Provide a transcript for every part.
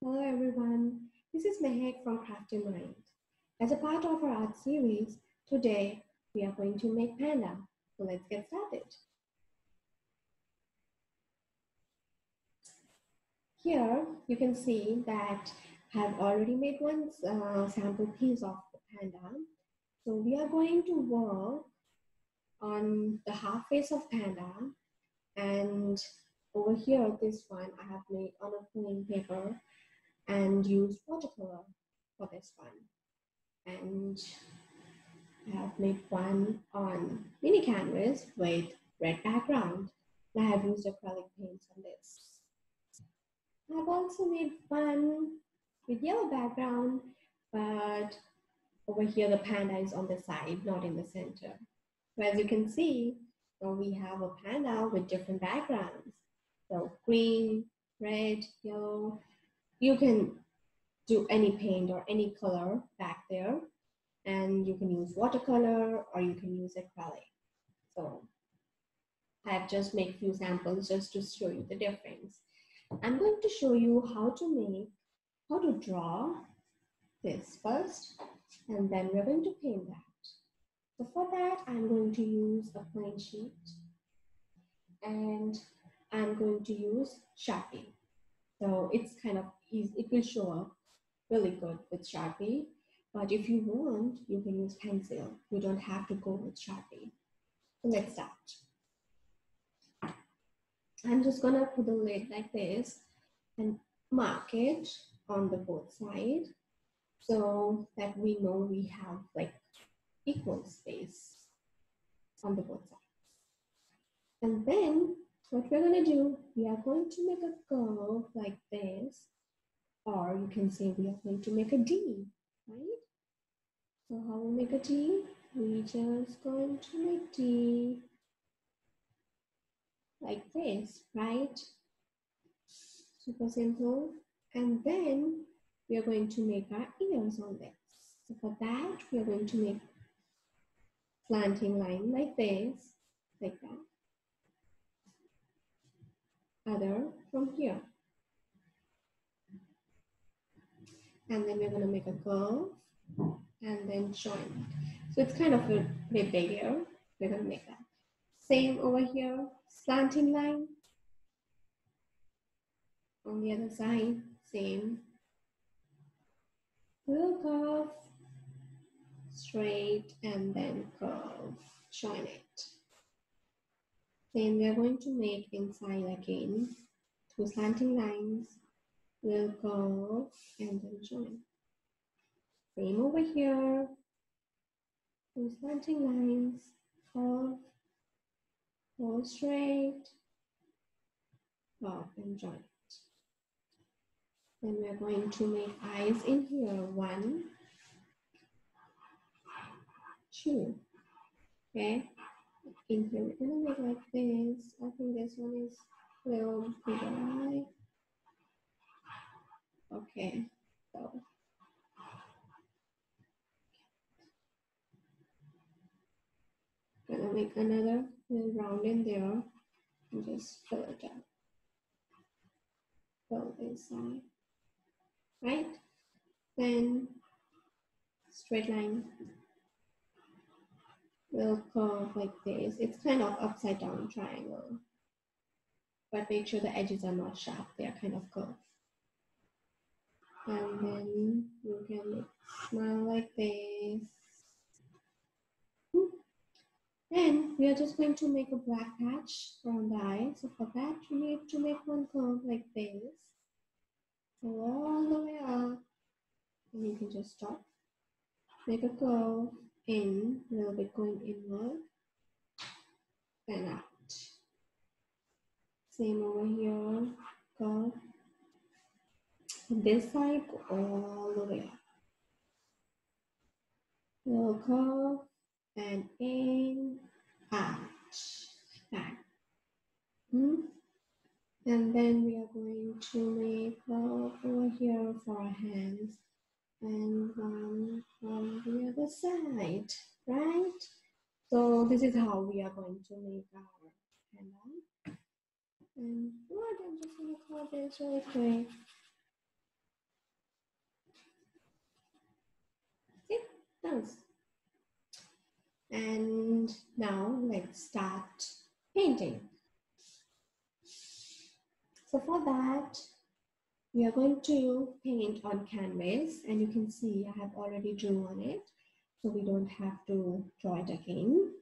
Hello everyone, this is Mehek from Crafty Mindz. As a part of our art series, today we are going to make panda. So let's get started. Here you can see that I have already made one uh, sample piece of panda. So we are going to work on the half face of panda and over here this one I have made on a plain paper and use watercolor for this one. And I have made one on mini canvas with red background. I have used acrylic paints on this. I've also made one with yellow background, but over here the panda is on the side, not in the center. So as you can see, we have a panda with different backgrounds. So green, red, yellow, you can do any paint or any color back there and you can use watercolor or you can use acrylic. So I've just made few samples just to show you the difference. I'm going to show you how to make, how to draw this first and then we're going to paint that. So for that, I'm going to use a plain sheet and I'm going to use Sharpie. So it's kind of easy, it will show up really good with Sharpie. But if you want, you can use pencil. You don't have to go with Sharpie. So let's start. I'm just gonna put the lid like this and mark it on the both side so that we know we have like equal space on the both sides. And then what we're gonna do, we are going to make a curve like this, or you can say we are going to make a D, right? So how we make a D? We just going to make D like this, right? Super simple. And then we are going to make our ears on this. So for that, we are going to make slanting line like this, like that other from here. And then we're going to make a curve and then join it. So it's kind of a bit bigger. We're going to make that. Same over here, slanting line. On the other side, same. Little curve, straight, and then curve, join it. Then we are going to make inside again two slanting lines. We'll curve and then join. Same over here. Two slanting lines, curve, go straight, curve and join. Then we're going to make eyes in here. One, two. Okay in here. We're gonna make like this. I think this one is little bigger, right? Okay, so. Gonna make another little round in there and just fill it up. Fill this side, right? Then straight line will curve like this. It's kind of upside down triangle. But make sure the edges are not sharp, they are kind of curved. And then you can smile like this. And we are just going to make a black patch around the eye. So for that, you need to make one curve like this. Go all the way up. And you can just stop. Make a curve in, a little bit going inward, and out. Same over here, go. This side, all the way up. Little curve, and in, out, back. Hmm? And then we are going to make curve over here for our hands and one from the other side, right? So this is how we are going to make our panda. And what I'm just gonna call this really quick. And now let's start painting. So for that, we are going to paint on canvas and you can see I have already drew on it. So we don't have to draw it again.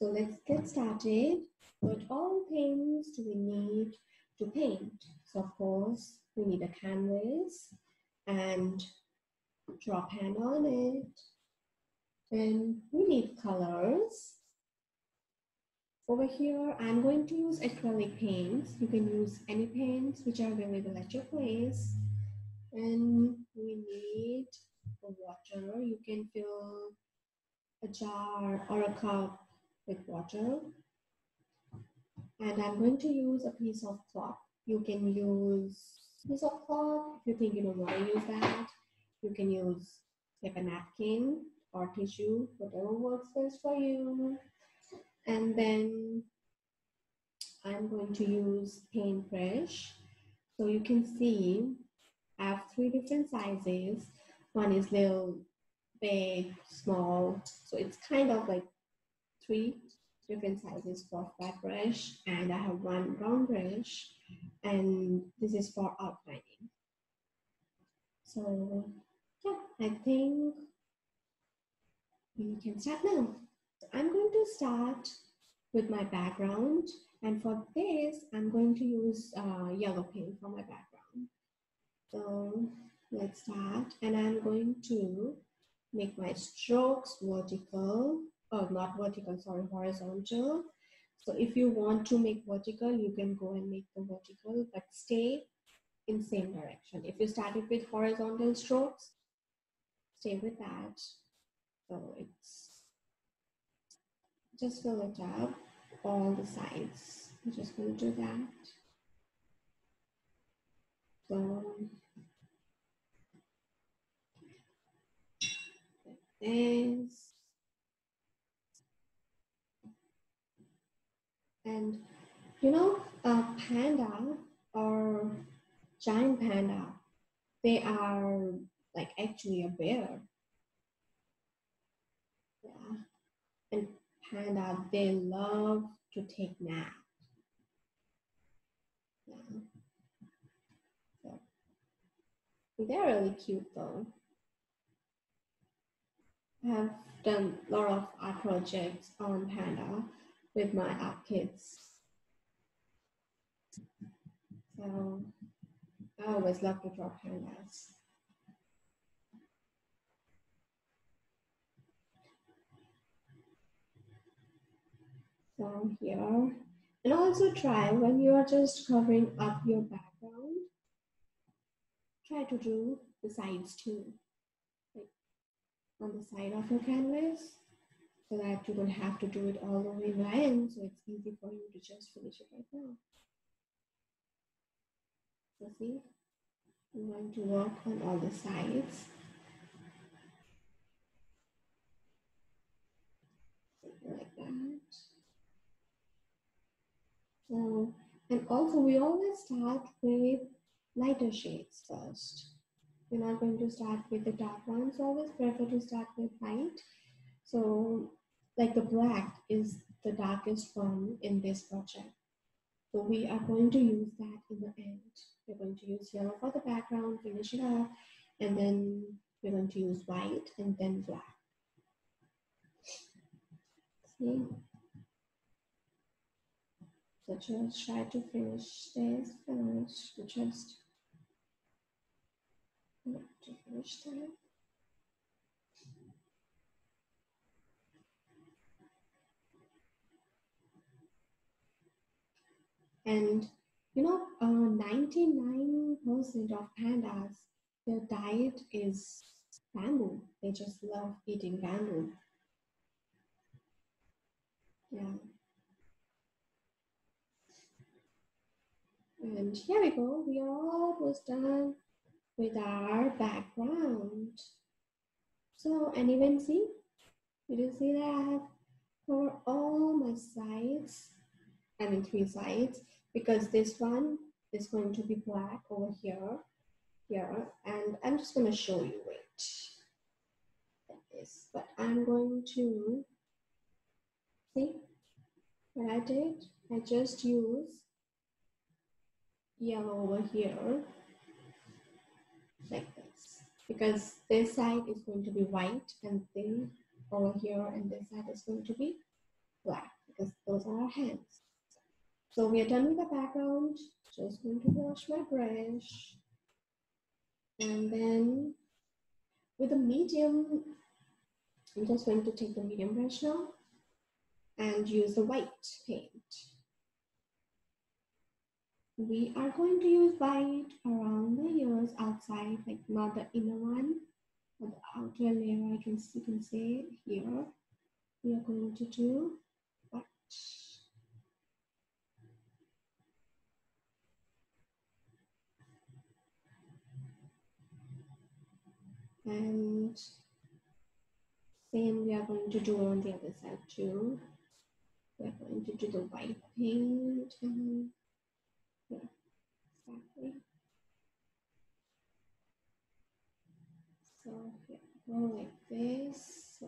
So let's get started. What all things do we need to paint? So of course, we need a canvas and draw pen on it. Then we need colors. Over here, I'm going to use acrylic paints. You can use any paints which are available at your place. And we need water. You can fill a jar or a cup with water. And I'm going to use a piece of cloth. You can use piece of cloth if you think you don't want to use that. You can use paper napkin or tissue, whatever works best for you. And then I'm going to use paintbrush. So you can see I have three different sizes. One is little, big, small. So it's kind of like three different sizes for flat brush. And I have one round brush and this is for outlining. So yeah, I think we can start now. So I'm going to start with my background. And for this, I'm going to use uh, yellow paint for my background. So let's start. And I'm going to make my strokes vertical, oh, not vertical, sorry, horizontal. So if you want to make vertical, you can go and make the vertical, but stay in same direction. If you started with horizontal strokes, stay with that. So it's just fill it up all the sides. I'm just going to do that. So this. And you know, a panda or giant panda, they are like actually a bear. Yeah. And panda, they love to take naps. Yeah. So they're really cute though. I have done a lot of art projects on panda with my art kids. So I always love to draw pandas. So here, and also try when you are just covering up your background, try to do the sides too, like on the side of your canvas, so that you don't have to do it all the way in the end, so it's easy for you to just finish it right now. So see, I'm going to work on all the sides. Like that. So, and also we always start with lighter shades first. We're not going to start with the dark ones. Always prefer to start with light. So like the black is the darkest one in this project. So we are going to use that in the end. We're going to use yellow for the background, finish it off, and then we're going to use white and then black. See? So just try to finish this first. Just to finish that. And you know, 99% uh, of pandas, their diet is bamboo. They just love eating bamboo. Yeah. And here we go. We are almost done with our background. So, and even see, you see that I have covered all my sides? I mean, three sides because this one is going to be black over here, here, and I'm just going to show you it. but I'm going to see what I did. I just use yellow over here like this because this side is going to be white and then over here and this side is going to be black because those are our hands. So we are done with the background. Just going to wash my brush. And then with a medium, I'm just going to take the medium brush now and use the white paint. We are going to use white around the ears outside, like not the inner one, but the outer layer, I can, you can say here. We are going to do white. And same we are going to do on the other side too. We are going to do the white paint and So yeah, go like this.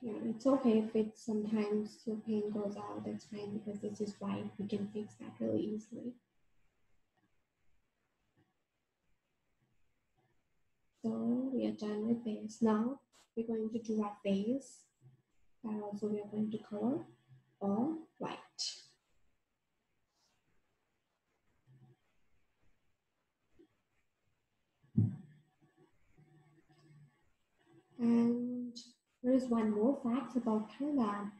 Here, it's okay if it sometimes your paint goes out, that's fine because this is white. We can fix that really easily. So we are done with this. Now we're going to do our face. And also we are going to color all white. And there is one more fact about panda.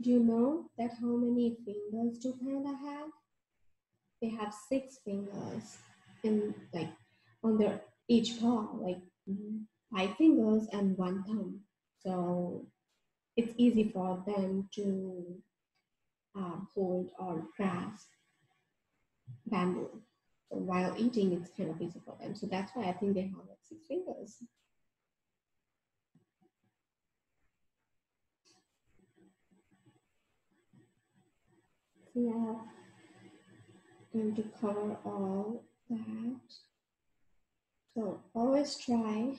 Do you know that how many fingers do panda have? They have six fingers in like on their each paw, like five fingers and one thumb. So it's easy for them to uh, hold or grasp bamboo. So while eating, it's kind of easy for them. So that's why I think they have like six fingers. So yeah, going to cover all that. So always try.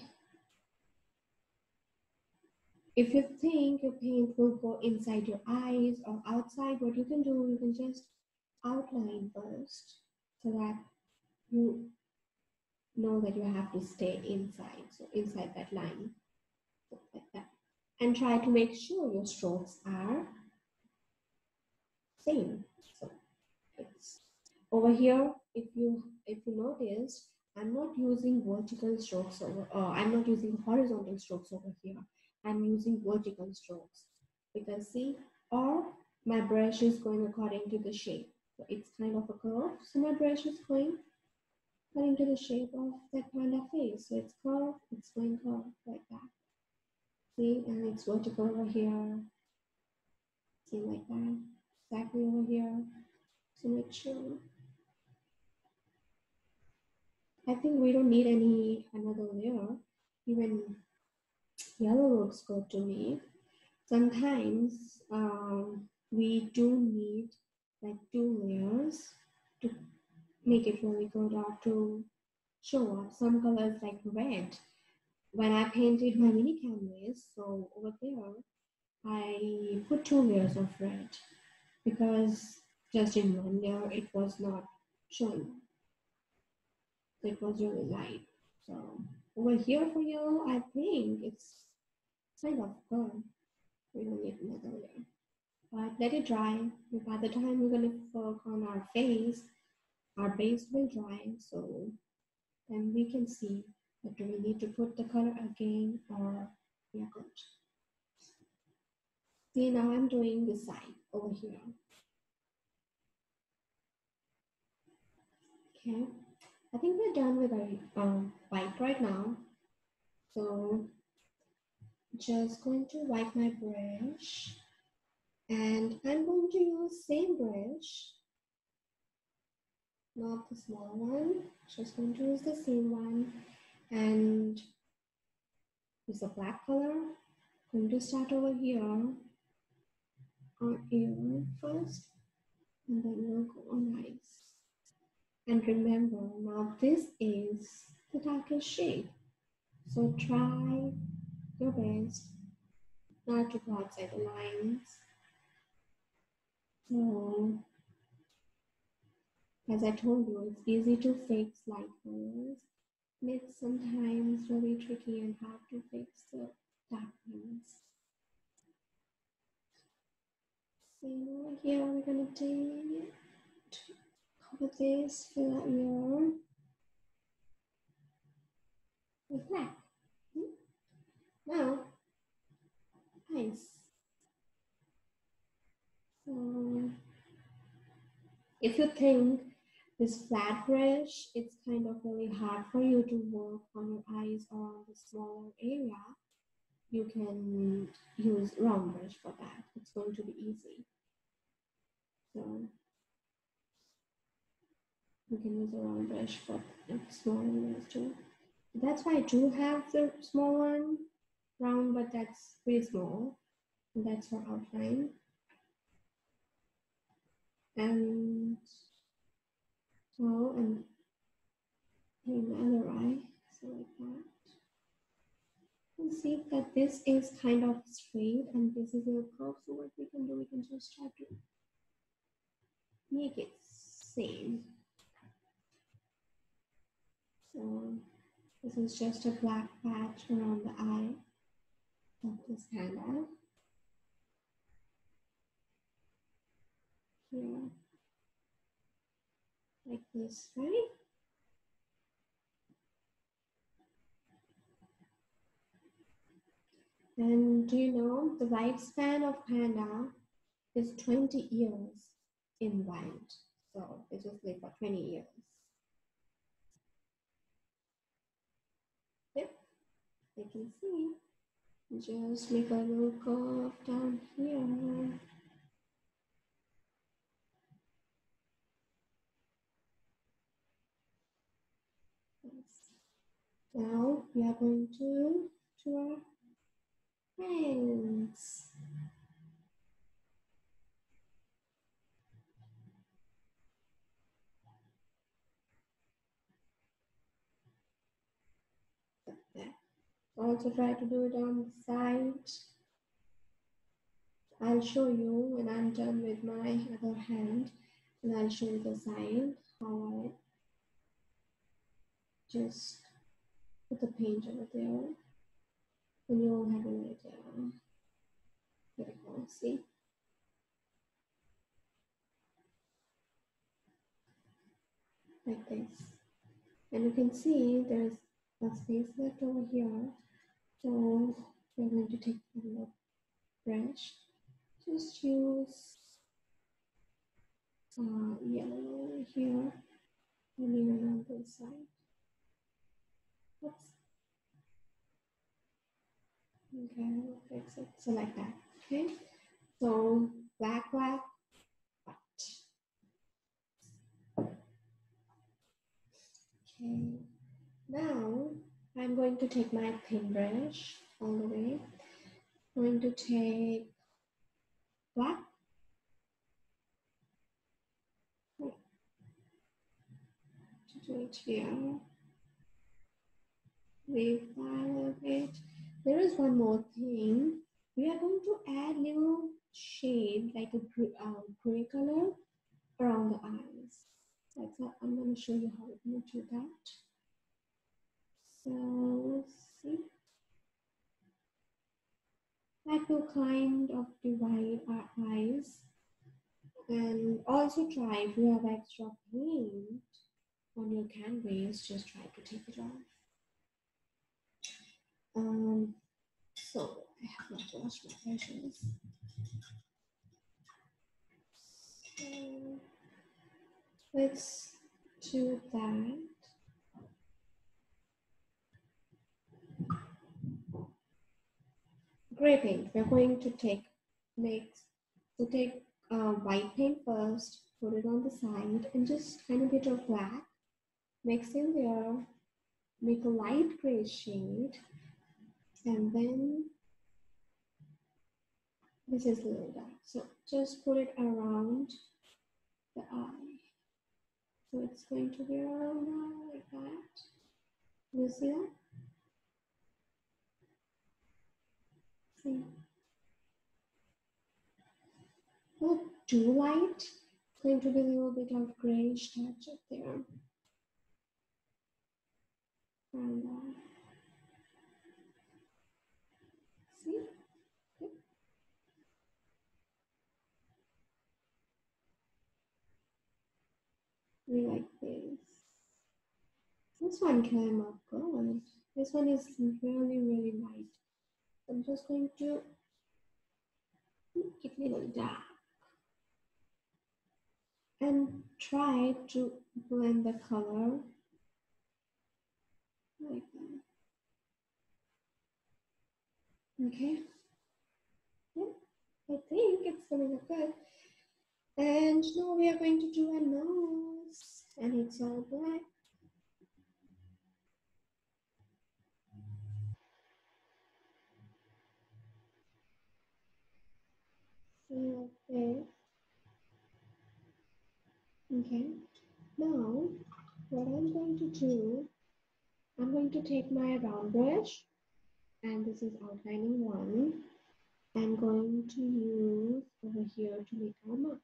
If you think your paint will go inside your eyes or outside, what you can do, you can just outline first so that you know that you have to stay inside. So inside that line, like that. And try to make sure your strokes are same. So it's over here, if you if you notice, I'm not using vertical strokes over, uh, I'm not using horizontal strokes over here. I'm using vertical strokes because see, or my brush is going according to the shape. So it's kind of a curve. So my brush is going according to the shape of that panda face. So it's curved, it's going curved like that. See, and it's vertical over here. See like that. Exactly over here. to make sure I think we don't need any another layer. Even yellow looks good to me. Sometimes um, we do need like two layers to make it really good or to show off some colors like red. When I painted my mini canvas, so over there, I put two layers of red because just in one layer it was not shown. it was really light. So over here for you, I think it's kind of good. We don't need another layer. But let it dry. By the time we're gonna work on our face, our base will dry. So then we can see but do we need to put the color again or we are good. See now I'm doing this side over here. Okay. I think we're done with our um, right now. So just going to wipe my brush and I'm going to use same brush, not the small one, just going to use the same one and use a black color. Going to start over here on ear first and then we'll go on eyes. And remember, now this is the darkest shade. So try your best not to go outside the lines. So, as I told you, it's easy to fix light colors. It's sometimes really tricky and hard to fix the dark ones. So here we're gonna do cover this, fill out your. Hmm? Now, eyes. So, if you think this flat brush, it's kind of really hard for you to work on your eyes or on the smaller area, you can use round brush for that. It's going to be easy. So you can use a round brush for small areas too. That's why I do have the small one round, but that's pretty small. And that's for outline. And so, and in the other eye, so like that. You see that this is kind of straight and this is a curve. So what we can do, we can just try to make it same. So this is just a black patch around the eye of this panda. Here, like this, right? And do you know the lifespan of panda is 20 years in wild. So they just live for 20 years. Yep, you can see. Just make a little curve down here. Now we are going to draw hands. Also try to do it on the side. I'll show you when I'm done with my other hand and I'll show you the side how I just put the paint over there and you'll have an idea. There you go, see? Like this. And you can see there's a space left over here. So we're going to take the brush. Just use uh, yellow here and even on this side. Oops. Okay, fix it. So like that. Okay. So black, black, white. Okay. Now I'm going to take my paintbrush all the way. I'm going to take black. To do it here. Leave that a little bit. There is one more thing. We are going to add little shade like a uh, gray color around the eyes. Like that. I'm going to show you how to do that. So let's see. That will kind of divide our eyes. And also try if you have extra paint on your canvas, just try to take it off. Um, so I have not washed my brushes. So let's do that. Gray paint, we're going to take mix, so take uh, white paint first, put it on the side and just kind of bit of black, mix in there, make a light gray shade and then this is little. So just put it around the eye. So it's going to be around like that. You see that? see. Not too light. It's going to be a little bit of grayish touch up there. And uh, see? Yep. We like this. This one came up good. This one is really, really light. I'm just going to make it a little dark. And try to blend the color like that. Okay. Yeah, I think it's coming up good. And now we are going to do a nose. And it's all black. Okay. Okay. Now, what I'm going to do, I'm going to take my round brush, and this is outlining one. I'm going to use over here to make our mark.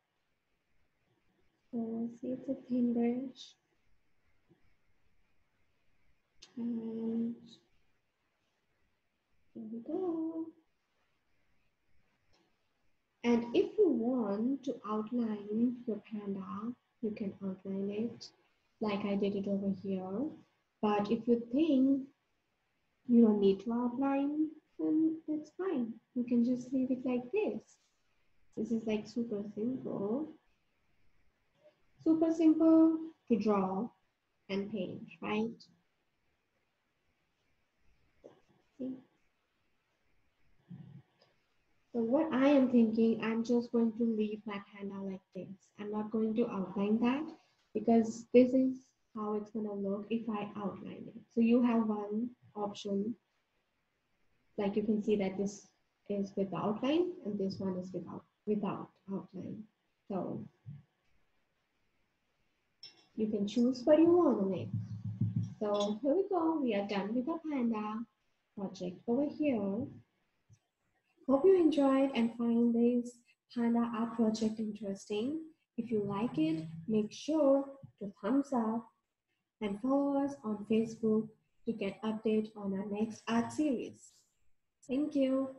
So see it's a thin brush. And there we go. And if you want to outline your panda, you can outline it like I did it over here. But if you think you don't need to outline, then that's fine. You can just leave it like this. This is like super simple. Super simple to draw and paint, right? So what I am thinking, I'm just going to leave my panda like this. I'm not going to outline that because this is how it's going to look if I outline it. So you have one option. Like you can see that this is with outline and this one is without, without outline. So you can choose what you want to make. So here we go. We are done with the panda project over here. Hope you enjoyed and find this Panda art project interesting. If you like it, make sure to thumbs up and follow us on Facebook to get update on our next art series. Thank you.